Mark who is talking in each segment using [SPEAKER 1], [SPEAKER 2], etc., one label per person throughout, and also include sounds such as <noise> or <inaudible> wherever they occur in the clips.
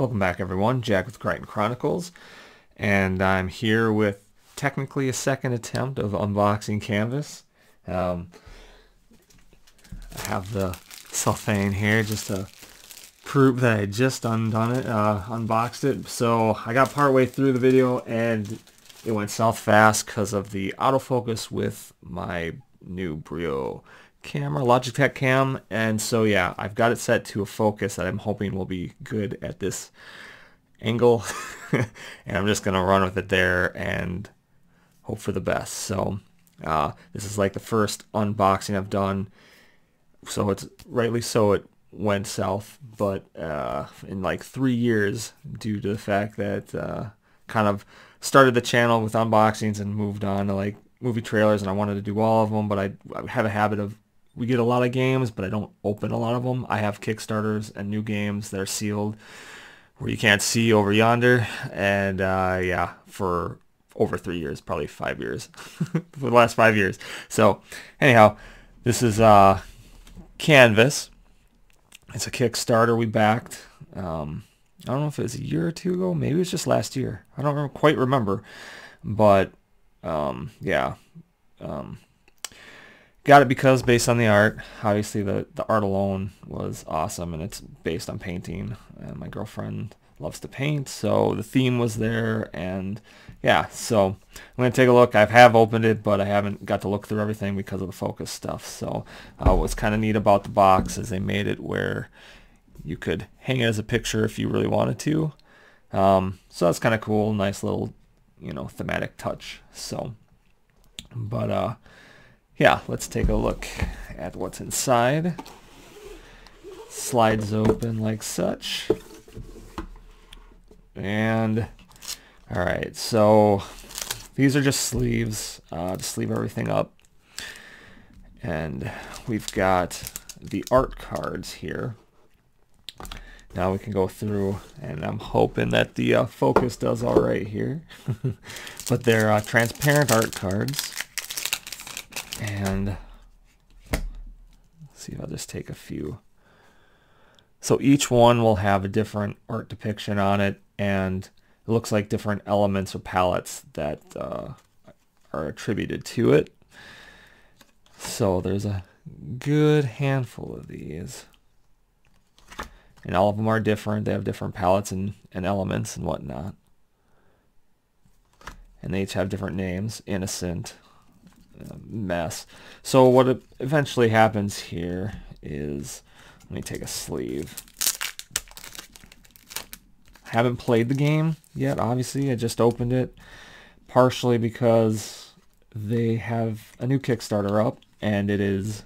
[SPEAKER 1] Welcome back everyone, Jack with Cryton Chronicles, and I'm here with technically a second attempt of unboxing Canvas. Um, I have the cellophane here just to prove that I just undone it, uh, unboxed it. So I got partway through the video and it went south fast because of the autofocus with my new Brio camera, Logitech cam, and so yeah, I've got it set to a focus that I'm hoping will be good at this angle, <laughs> and I'm just gonna run with it there and hope for the best. So uh, this is like the first unboxing I've done, so it's rightly so it went south, but uh, in like three years due to the fact that uh, kind of started the channel with unboxings and moved on to like movie trailers and I wanted to do all of them, but I, I have a habit of we get a lot of games, but I don't open a lot of them. I have Kickstarters and new games that are sealed where you can't see over yonder. And uh, yeah, for over three years, probably five years, <laughs> for the last five years. So anyhow, this is uh, Canvas. It's a Kickstarter we backed. Um, I don't know if it was a year or two ago. Maybe it was just last year. I don't quite remember. But um, yeah. Um, got it because based on the art. Obviously, the, the art alone was awesome, and it's based on painting. And my girlfriend loves to paint, so the theme was there. And yeah, so I'm going to take a look. I have opened it, but I haven't got to look through everything because of the focus stuff. So uh, what's kind of neat about the box is they made it where you could hang it as a picture if you really wanted to. Um, so that's kind of cool. Nice little, you know, thematic touch. So, but uh, yeah, let's take a look at what's inside. Slides open like such. And, all right, so these are just sleeves uh, to sleeve everything up. And we've got the art cards here. Now we can go through, and I'm hoping that the uh, focus does all right here. <laughs> but they're uh, transparent art cards. And see if I'll just take a few. So each one will have a different art depiction on it, and it looks like different elements or palettes that uh, are attributed to it. So there's a good handful of these. And all of them are different. They have different palettes and, and elements and whatnot. And they each have different names. Innocent, mess. So what eventually happens here is, let me take a sleeve. I haven't played the game yet, obviously. I just opened it partially because they have a new Kickstarter up and it is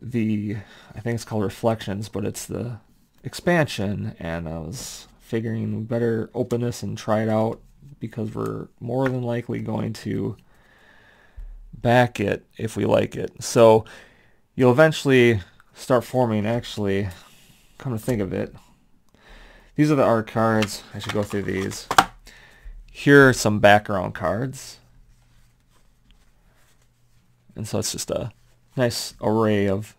[SPEAKER 1] the, I think it's called Reflections, but it's the expansion and I was figuring we better open this and try it out because we're more than likely going to back it if we like it. So you'll eventually start forming, actually, come to think of it, these are the art cards. I should go through these. Here are some background cards. And so it's just a nice array of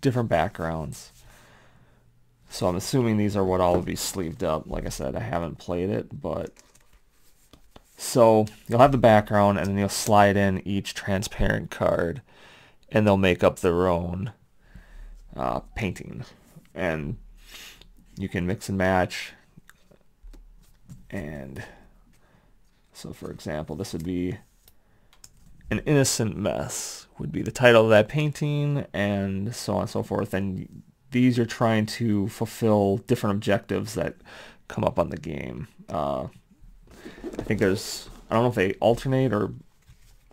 [SPEAKER 1] different backgrounds. So I'm assuming these are what all will be sleeved up. Like I said, I haven't played it, but so you'll have the background and then you'll slide in each transparent card and they'll make up their own uh, painting. And you can mix and match. And so for example, this would be an innocent mess would be the title of that painting and so on and so forth. And these are trying to fulfill different objectives that come up on the game. Uh, think there's, I don't know if they alternate or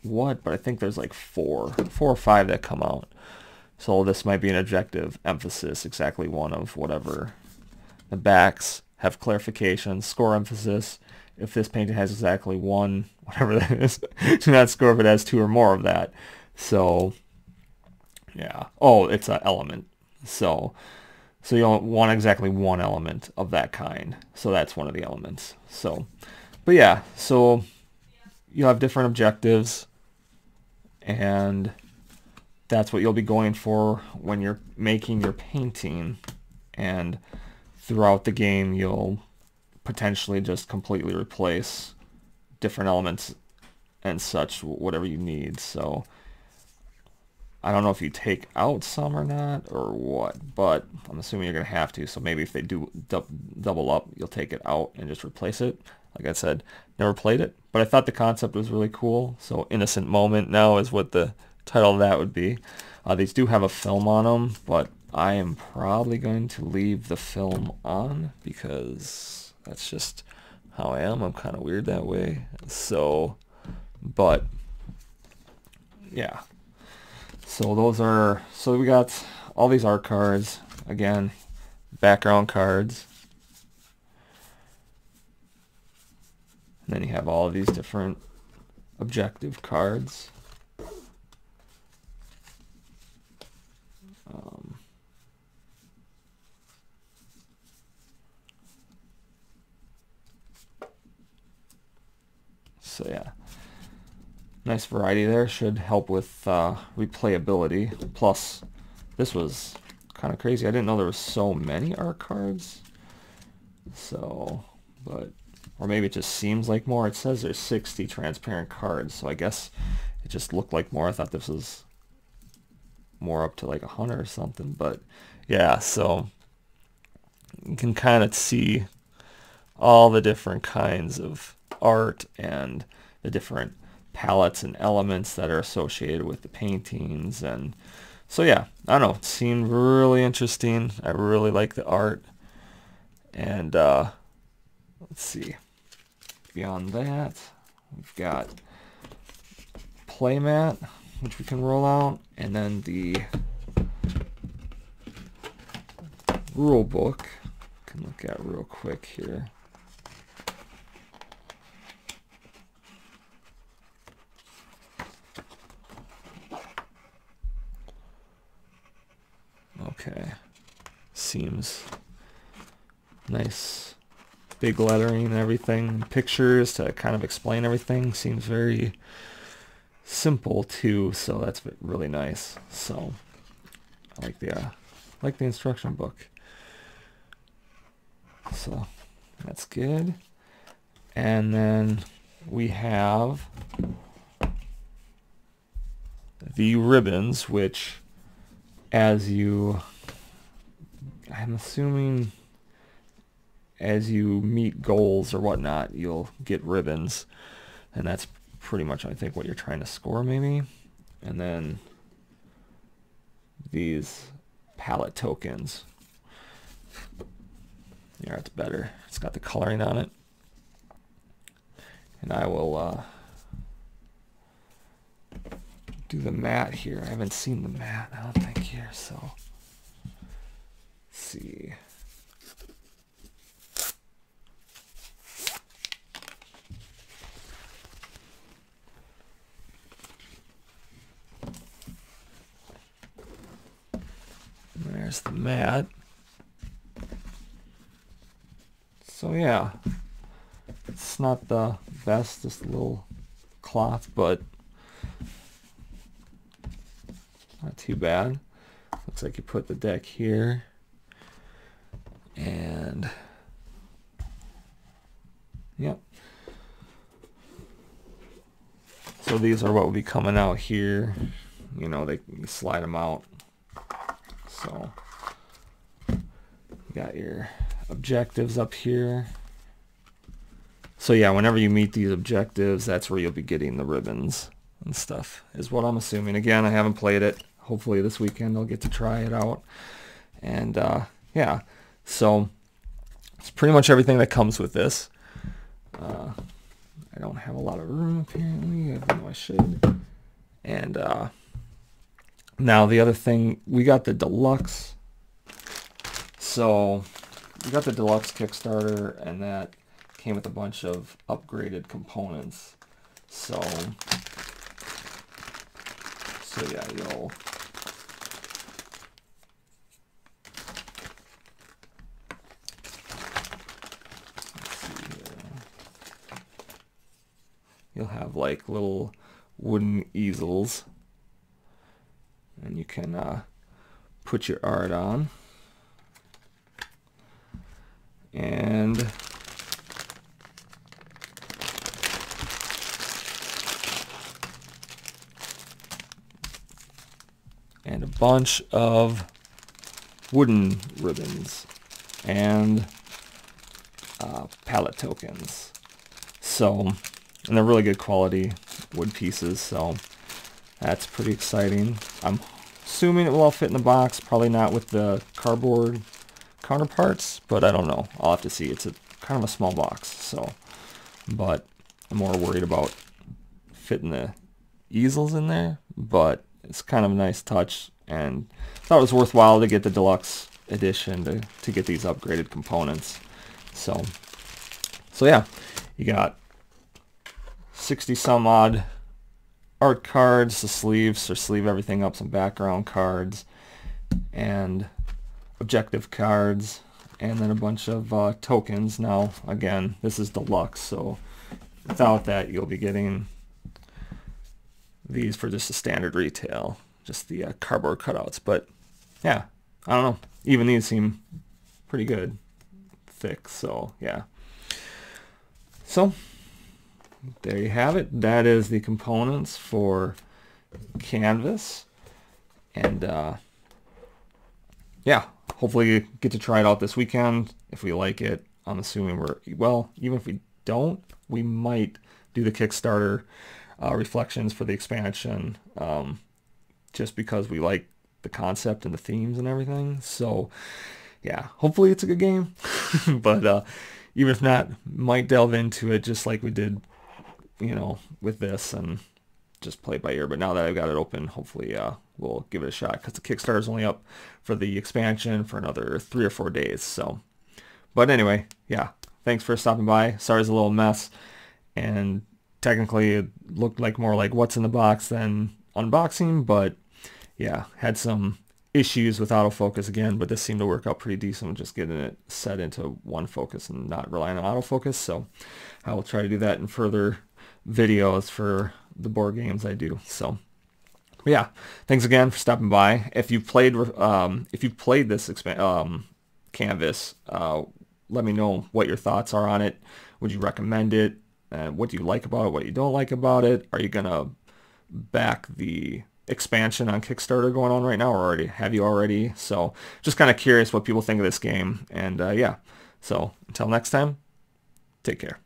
[SPEAKER 1] what, but I think there's like four, four or five that come out. So this might be an objective emphasis, exactly one of whatever. The backs have clarification, score emphasis. If this painting has exactly one, <laughs> whatever that is, do not score if it has two or more of that. So, yeah. Oh, it's an element. So, so you want exactly one element of that kind. So that's one of the elements. So, but yeah, so you'll have different objectives and that's what you'll be going for when you're making your painting. And throughout the game you'll potentially just completely replace different elements and such, whatever you need. So I don't know if you take out some or not or what, but I'm assuming you're going to have to. So maybe if they do double up, you'll take it out and just replace it. Like I said, never played it, but I thought the concept was really cool. So Innocent Moment now is what the title of that would be. Uh, these do have a film on them, but I am probably going to leave the film on because that's just how I am. I'm kind of weird that way. So, but yeah. So those are, so we got all these art cards. Again, background cards. And then you have all these different objective cards. Um, so yeah, nice variety there. Should help with uh, replayability. Plus, this was kind of crazy. I didn't know there was so many art cards. So, but, or maybe it just seems like more. It says there's 60 transparent cards, so I guess it just looked like more. I thought this was more up to like a hundred or something. But yeah, so you can kind of see all the different kinds of art and the different palettes and elements that are associated with the paintings and so yeah I don't know it seemed really interesting I really like the art and uh, let's see beyond that we've got playmat which we can roll out, and then the rule book. Can look at real quick here. Okay, seems nice big lettering and everything, pictures to kind of explain everything, seems very simple too, so that's really nice. So I like the uh, like the instruction book. So that's good. And then we have the ribbons, which as you, I'm assuming as you meet goals or whatnot, you'll get ribbons. And that's pretty much I think what you're trying to score maybe. And then these palette tokens. Yeah, it's better. It's got the coloring on it. And I will uh, do the mat here. I haven't seen the mat, I don't think here, so let's see. There's the mat. So yeah, it's not the best, a little cloth, but not too bad. Looks like you put the deck here. And, yep. So these are what will be coming out here. You know, they slide them out so you got your objectives up here. So yeah, whenever you meet these objectives, that's where you'll be getting the ribbons and stuff, is what I'm assuming. Again, I haven't played it. Hopefully this weekend I'll get to try it out. And uh, yeah, so it's pretty much everything that comes with this. Uh, I don't have a lot of room apparently, even though I should. And uh, now the other thing, we got the deluxe. So we got the deluxe Kickstarter and that came with a bunch of upgraded components. So, so yeah, you'll You'll have like little wooden easels can uh, put your art on. And and a bunch of wooden ribbons and uh, palette tokens. So, and they're really good quality wood pieces, so that's pretty exciting. I'm assuming it will all fit in the box, probably not with the cardboard counterparts, but I don't know. I'll have to see. It's a kind of a small box, so, but I'm more worried about fitting the easels in there, but it's kind of a nice touch and thought it was worthwhile to get the deluxe edition to, to get these upgraded components. So, so yeah, you got 60 some odd art cards, the sleeves, or sleeve everything up, some background cards, and objective cards, and then a bunch of uh, tokens. Now, again, this is deluxe, so without that, you'll be getting these for just a standard retail, just the uh, cardboard cutouts. But yeah, I don't know. Even these seem pretty good, thick. So yeah. So there you have it. That is the components for Canvas, and uh, yeah, hopefully you get to try it out this weekend. If we like it, I'm assuming we're well. Even if we don't, we might do the Kickstarter uh, reflections for the expansion um, just because we like the concept and the themes and everything. So yeah, hopefully it's a good game. <laughs> but uh, even if not, might delve into it just like we did, you know, with this and just play by ear. But now that I've got it open, hopefully uh, we'll give it a shot because the Kickstarter is only up for the expansion for another three or four days. So, but anyway, yeah, thanks for stopping by. Sorry it's a little mess. And technically it looked like more like what's in the box than unboxing, but yeah, had some issues with autofocus again, but this seemed to work out pretty decent just getting it set into one focus and not relying on autofocus. So I will try to do that in further videos for the board games I do. So yeah, thanks again for stopping by. If you played, um, if you played this um, canvas, uh, let me know what your thoughts are on it. Would you recommend it? and what do you like about it, what you don't like about it. Are you going to back the expansion on Kickstarter going on right now, or already have you already? So just kind of curious what people think of this game. And uh, yeah, so until next time, take care.